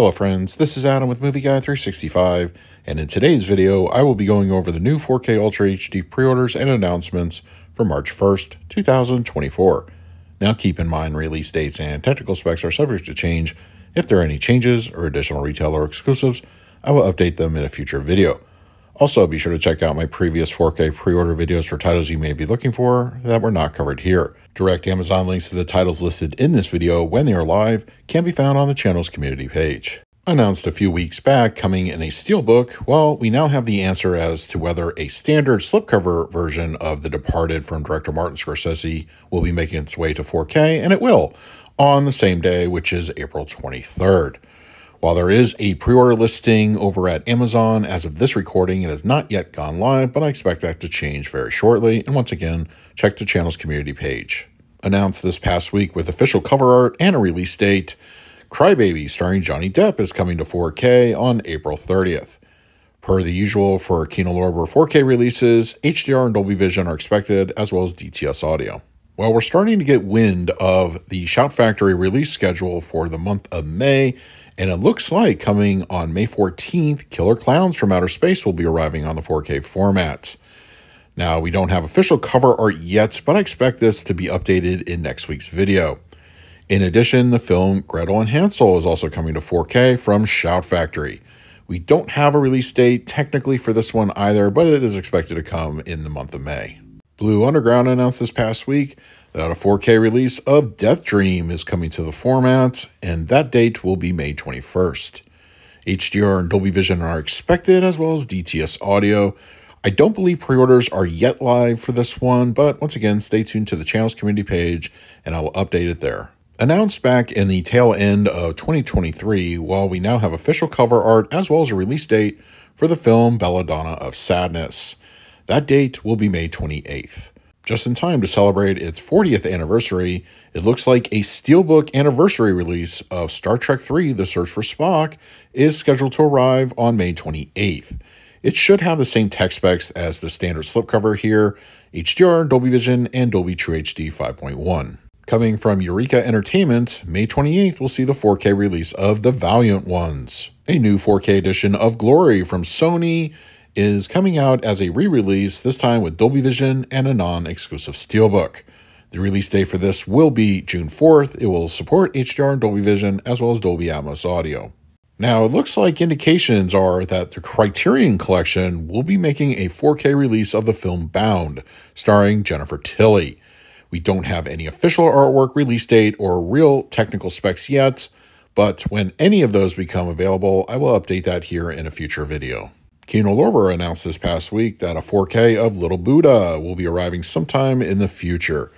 Hello friends, this is Adam with Movie Guy 365 and in today's video I will be going over the new 4K Ultra HD pre-orders and announcements for March 1st, 2024. Now keep in mind release dates and technical specs are subject to change. If there are any changes or additional retailer exclusives, I will update them in a future video. Also, be sure to check out my previous 4K pre-order videos for titles you may be looking for that were not covered here. Direct Amazon links to the titles listed in this video when they are live can be found on the channel's community page. Announced a few weeks back coming in a steelbook, well, we now have the answer as to whether a standard slipcover version of The Departed from director Martin Scorsese will be making its way to 4K, and it will, on the same day, which is April 23rd. While there is a pre-order listing over at Amazon as of this recording, it has not yet gone live, but I expect that to change very shortly. And once again, check the channel's community page. Announced this past week with official cover art and a release date, Crybaby starring Johnny Depp is coming to 4K on April 30th. Per the usual for Kino Lorber 4K releases, HDR and Dolby Vision are expected, as well as DTS audio. Well, we're starting to get wind of the Shout Factory release schedule for the month of May, and it looks like coming on May 14th, Killer Clowns from Outer Space will be arriving on the 4K format. Now, we don't have official cover art yet, but I expect this to be updated in next week's video. In addition, the film Gretel and Hansel is also coming to 4K from Shout Factory. We don't have a release date technically for this one either, but it is expected to come in the month of May. Blue Underground announced this past week that a 4K release of Death Dream is coming to the format, and that date will be May 21st. HDR and Dolby Vision are expected, as well as DTS audio. I don't believe pre orders are yet live for this one, but once again, stay tuned to the channel's community page and I will update it there. Announced back in the tail end of 2023, while we now have official cover art as well as a release date for the film Belladonna of Sadness. That date will be May 28th. Just in time to celebrate its 40th anniversary, it looks like a Steelbook anniversary release of Star Trek III The Search for Spock is scheduled to arrive on May 28th. It should have the same tech specs as the standard slipcover here HDR, Dolby Vision, and Dolby True HD 5.1. Coming from Eureka Entertainment, May 28th will see the 4K release of The Valiant Ones. A new 4K edition of Glory from Sony is coming out as a re-release, this time with Dolby Vision and a non-exclusive steelbook. The release date for this will be June 4th. It will support HDR and Dolby Vision as well as Dolby Atmos audio. Now, it looks like indications are that the Criterion Collection will be making a 4K release of the film Bound, starring Jennifer Tilly. We don't have any official artwork release date or real technical specs yet, but when any of those become available, I will update that here in a future video. Kino Lorber announced this past week that a 4K of Little Buddha will be arriving sometime in the future.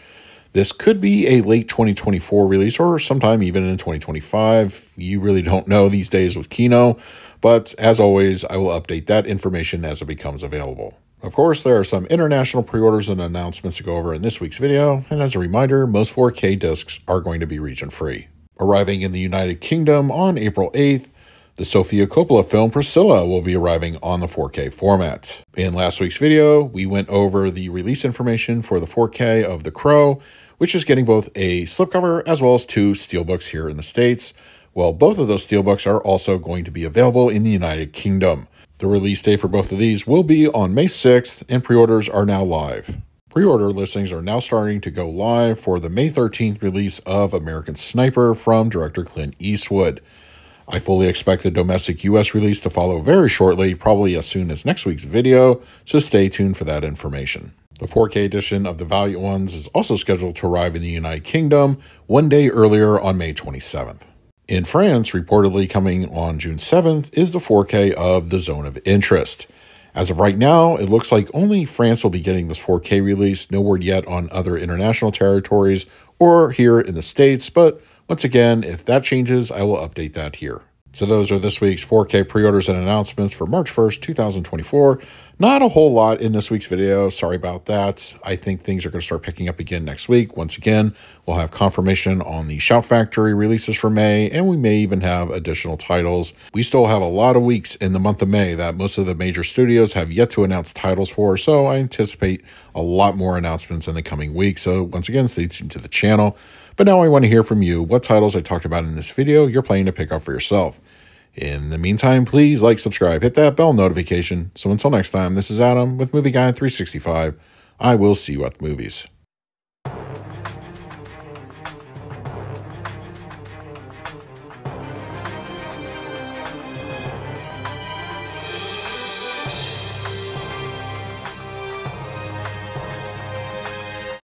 This could be a late 2024 release or sometime even in 2025. You really don't know these days with Kino, but as always, I will update that information as it becomes available. Of course, there are some international pre-orders and announcements to go over in this week's video, and as a reminder, most 4K discs are going to be region-free. Arriving in the United Kingdom on April 8th, the Sofia Coppola film Priscilla will be arriving on the 4K format. In last week's video, we went over the release information for the 4K of The Crow, which is getting both a slipcover as well as two steelbooks here in the States. Well, both of those steelbooks are also going to be available in the United Kingdom. The release date for both of these will be on May 6th, and pre-orders are now live. Pre-order listings are now starting to go live for the May 13th release of American Sniper from director Clint Eastwood. I fully expect the domestic US release to follow very shortly, probably as soon as next week's video, so stay tuned for that information. The 4K edition of The Valiant Ones is also scheduled to arrive in the United Kingdom one day earlier on May 27th. In France, reportedly coming on June 7th, is the 4K of The Zone of Interest. As of right now, it looks like only France will be getting this 4K release, no word yet on other international territories or here in the States, but once again, if that changes, I will update that here. So those are this week's 4K pre-orders and announcements for March 1st, 2024. Not a whole lot in this week's video. Sorry about that. I think things are going to start picking up again next week. Once again, we'll have confirmation on the Shout Factory releases for May, and we may even have additional titles. We still have a lot of weeks in the month of May that most of the major studios have yet to announce titles for, so I anticipate a lot more announcements in the coming weeks. So once again, stay tuned to the channel. But now I want to hear from you what titles I talked about in this video you're planning to pick up for yourself. In the meantime, please like, subscribe, hit that bell notification. So until next time, this is Adam with Movie Guy 365. I will see you at the movies.